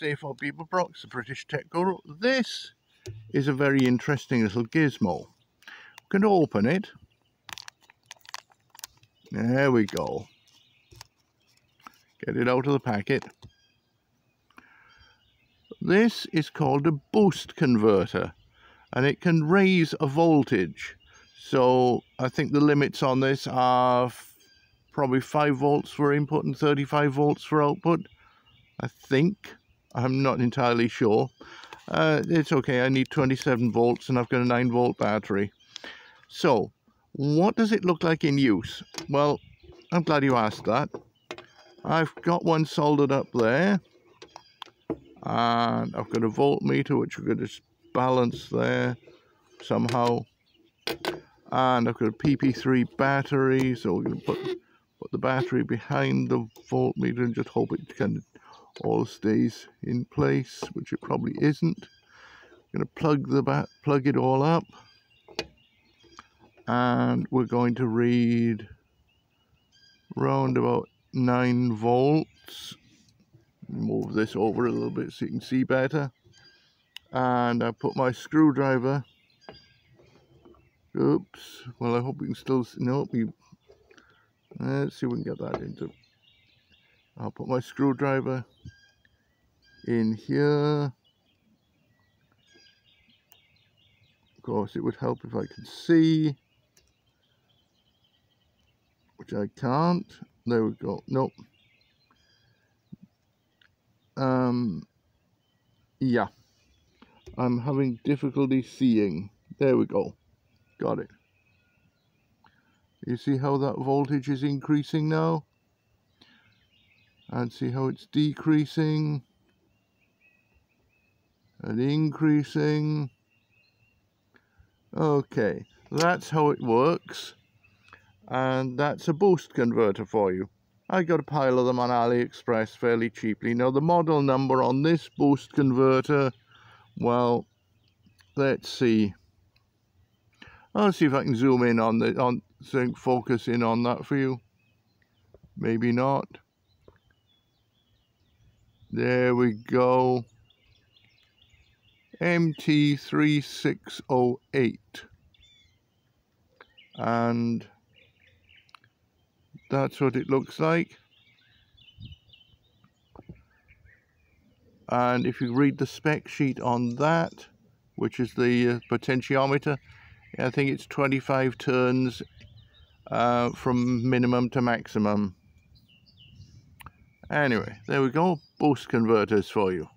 A4 People Brox, the British Tech Guru. This is a very interesting little gizmo. We can open it. There we go. Get it out of the packet. This is called a boost converter and it can raise a voltage. So I think the limits on this are probably 5 volts for input and 35 volts for output. I think. I'm not entirely sure. Uh, it's okay, I need 27 volts and I've got a 9 volt battery. So, what does it look like in use? Well, I'm glad you asked that. I've got one soldered up there. And I've got a voltmeter which we're going to balance there somehow. And I've got a PP3 battery, so we're going to put, put the battery behind the voltmeter and just hope it of all stays in place, which it probably isn't. I'm going to plug the bat, plug it all up, and we're going to read round about 9 volts. Move this over a little bit so you can see better. And I put my screwdriver. Oops. Well, I hope you can still see. Nope. You, let's see if we can get that into. I'll put my screwdriver in here. Of course, it would help if I could see, which I can't. There we go. Nope. Um, yeah. I'm having difficulty seeing. There we go. Got it. You see how that voltage is increasing now? And see how it's decreasing and increasing. Okay, that's how it works. And that's a boost converter for you. I got a pile of them on AliExpress fairly cheaply. Now the model number on this boost converter, well, let's see. I'll see if I can zoom in on the on think focus in on that for you. Maybe not. There we go. MT3608 and that's what it looks like. And if you read the spec sheet on that which is the uh, potentiometer I think it's 25 turns uh, from minimum to maximum anyway there we go. Boost converters for you